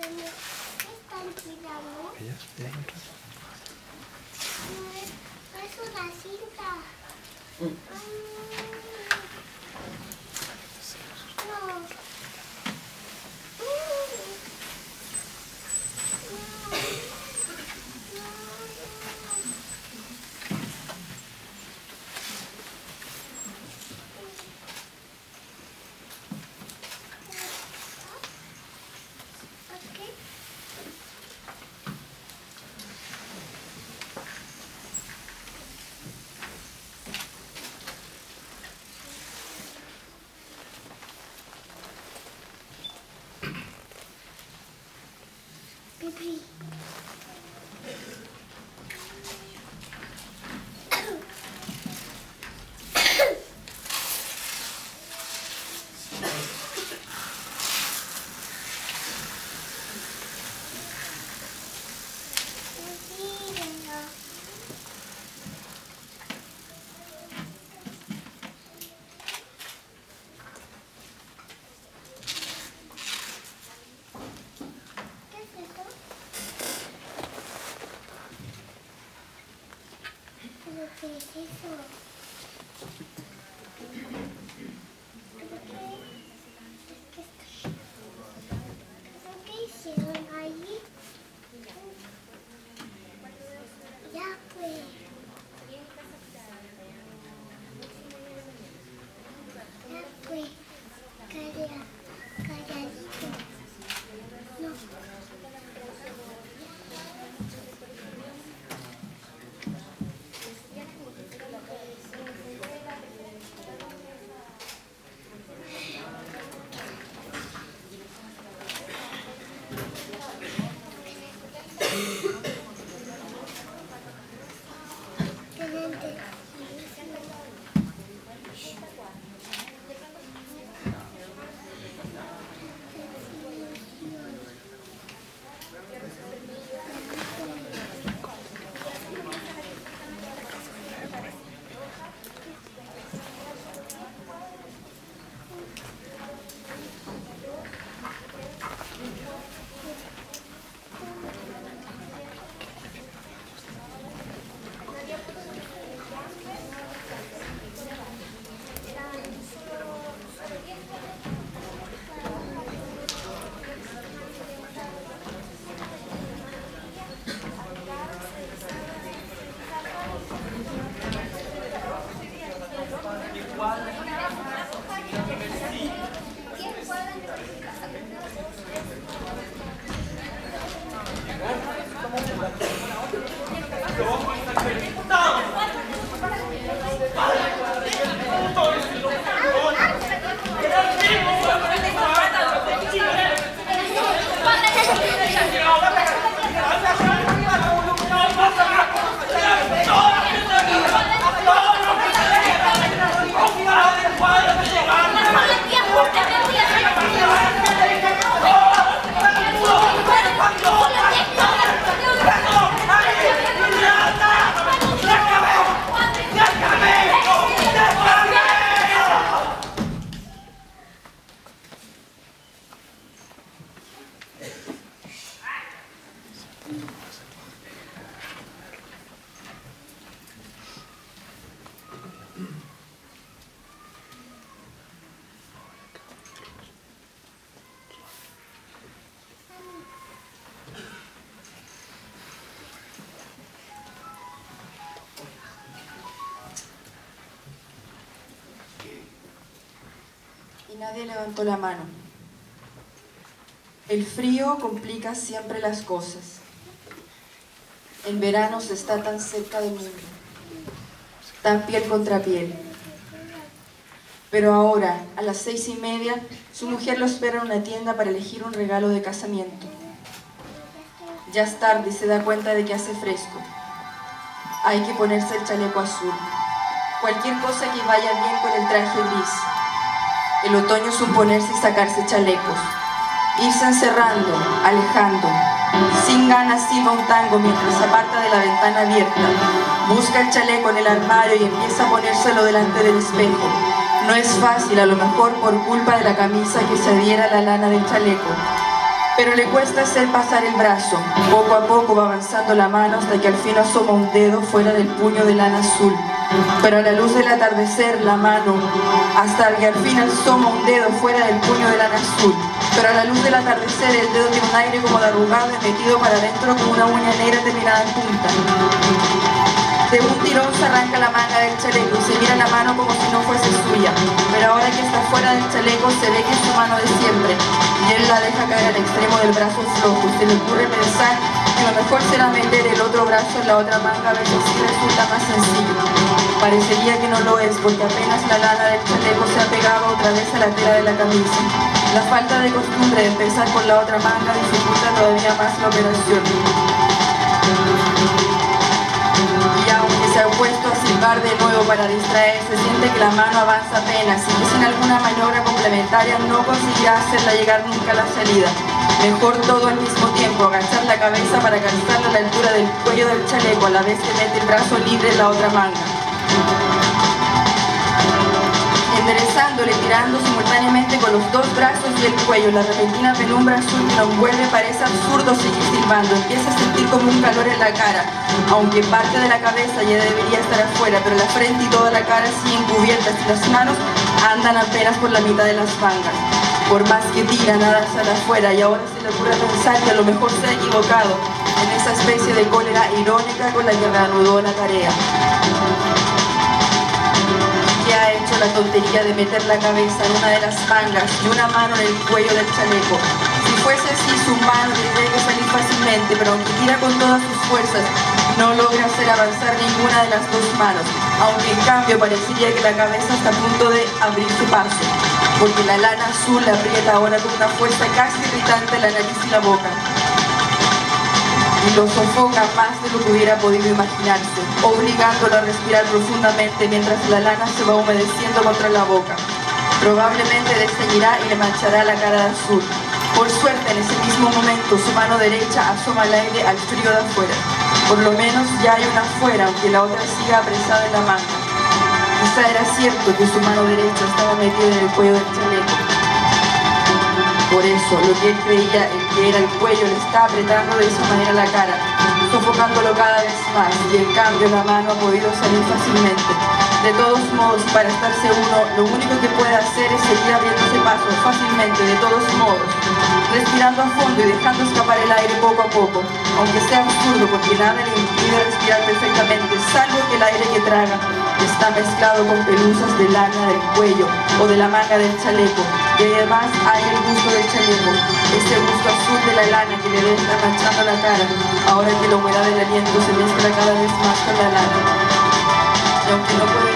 ¿Qué están tirando? Ella, ella no entra. No, es una cinta. No. ¿Pero qué es eso? Nadie levantó la mano. El frío complica siempre las cosas. En verano se está tan cerca del mundo, tan piel contra piel. Pero ahora, a las seis y media, su mujer lo espera en una tienda para elegir un regalo de casamiento. Ya es tarde y se da cuenta de que hace fresco. Hay que ponerse el chaleco azul. Cualquier cosa que vaya bien con el traje gris. El otoño es un ponerse y sacarse chalecos. Irse encerrando, alejando. Sin ganas silba un tango mientras se aparta de la ventana abierta. Busca el chaleco en el armario y empieza a ponérselo delante del espejo. No es fácil, a lo mejor por culpa de la camisa que se adhiera a la lana del chaleco. pero le cuesta hacer pasar el brazo. Poco a poco va avanzando la mano hasta que al fin asoma un dedo fuera del puño de lana azul. Pero a la luz del atardecer, la mano, hasta que al fin asoma un dedo fuera del puño de lana azul. Pero a la luz del atardecer, el dedo tiene un aire como de arrugado y metido para adentro con una uña negra terminada en punta. De un tirón se arranca la manga del chaleco y se mira la mano como si no fuese suya. Pero ahora que está fuera del chaleco se ve que es su mano de siempre. Y él la deja caer al extremo del brazo flojo. Se le ocurre pensar lo mejor será meter el otro brazo en la otra manga a ver si resulta más sencillo. Parecería que no lo es porque apenas la lana del chaleco se ha pegado otra vez a la tela de la camisa. La falta de costumbre de empezar con la otra manga dificulta todavía más la operación y aunque se ha puesto a silbar de nuevo para distraerse, siente que la mano avanza apenas y sin alguna maniobra complementaria no conseguirá hacerla llegar nunca a la salida. Mejor todo al mismo tiempo, agachar la cabeza para calzarla a la altura del cuello del chaleco a la vez que mete el brazo libre en la otra manga enderezándole, tirando simultáneamente con los dos brazos y el cuello. La repentina penumbra azul que lo envuelve parece absurdo seguir silbando. Empieza a sentir como un calor en la cara, aunque parte de la cabeza ya debería estar afuera, pero la frente y toda la cara siguen cubiertas y las manos andan apenas por la mitad de las mangas. Por más que tira, nada sale afuera y ahora se le ocurre pensar que a lo mejor se ha equivocado en esa especie de cólera irónica con la que reanudó la tarea ha hecho la tontería de meter la cabeza en una de las mangas y una mano en el cuello del chaleco. Si fuese así, su mano tendría que salir fácilmente, pero aunque tira con todas sus fuerzas, no logra hacer avanzar ninguna de las dos manos, aunque en cambio parecería que la cabeza está a punto de abrirse paso, porque la lana azul la aprieta ahora con una fuerza casi irritante la nariz y la boca y lo sofoca más de lo que hubiera podido imaginarse, obligándolo a respirar profundamente mientras la lana se va humedeciendo contra la boca. Probablemente desteñirá y le manchará la cara de azul. Por suerte, en ese mismo momento, su mano derecha asoma al aire al frío de afuera. Por lo menos ya hay una afuera, aunque la otra siga apresada en la manga. Quizá era cierto que su mano derecha estaba metida en el cuello del chaleco, por eso, lo que él creía que era el cuello le está apretando de esa manera la cara, sofocándolo cada vez más, y en cambio la mano ha podido salir fácilmente. De todos modos, para estar seguro, lo único que puede hacer es seguir abriéndose paso fácilmente, de todos modos, respirando a fondo y dejando escapar el aire poco a poco, aunque sea absurdo porque nada le impide respirar perfectamente, salvo que el aire que traga está mezclado con pelusas de lana del cuello o de la manga del chaleco, y además hay el gusto del chaleco, ese gusto azul de la lana que le estar manchando la cara, ahora que la humedad del aliento se mezcla cada vez más con la lana. Y aunque no puede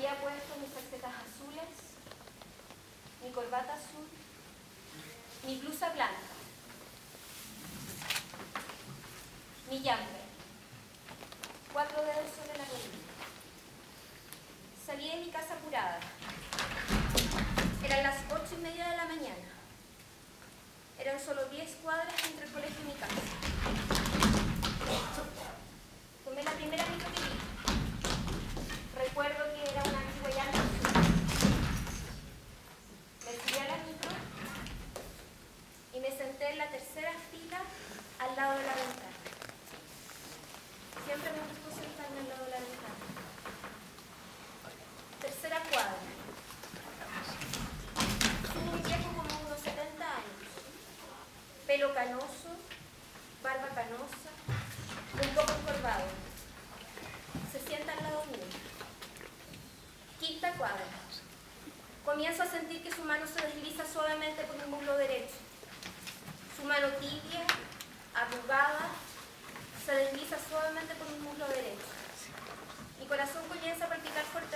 había puesto mis calcetas azules, mi corbata azul, mi blusa blanca, mi jumper, cuatro dedos sobre la columna. Salí de mi casa apurada. Eran las ocho y media de la mañana. Eran solo diez cuadras entre el colegio y mi casa. Un poco encorvado. Se sienta al lado mío. Quinta cuadra. Comienzo a sentir que su mano se desliza suavemente por mi muslo derecho. Su mano tibia, arrugada, se desliza suavemente por mi muslo derecho. Mi corazón comienza a palpitar fuertemente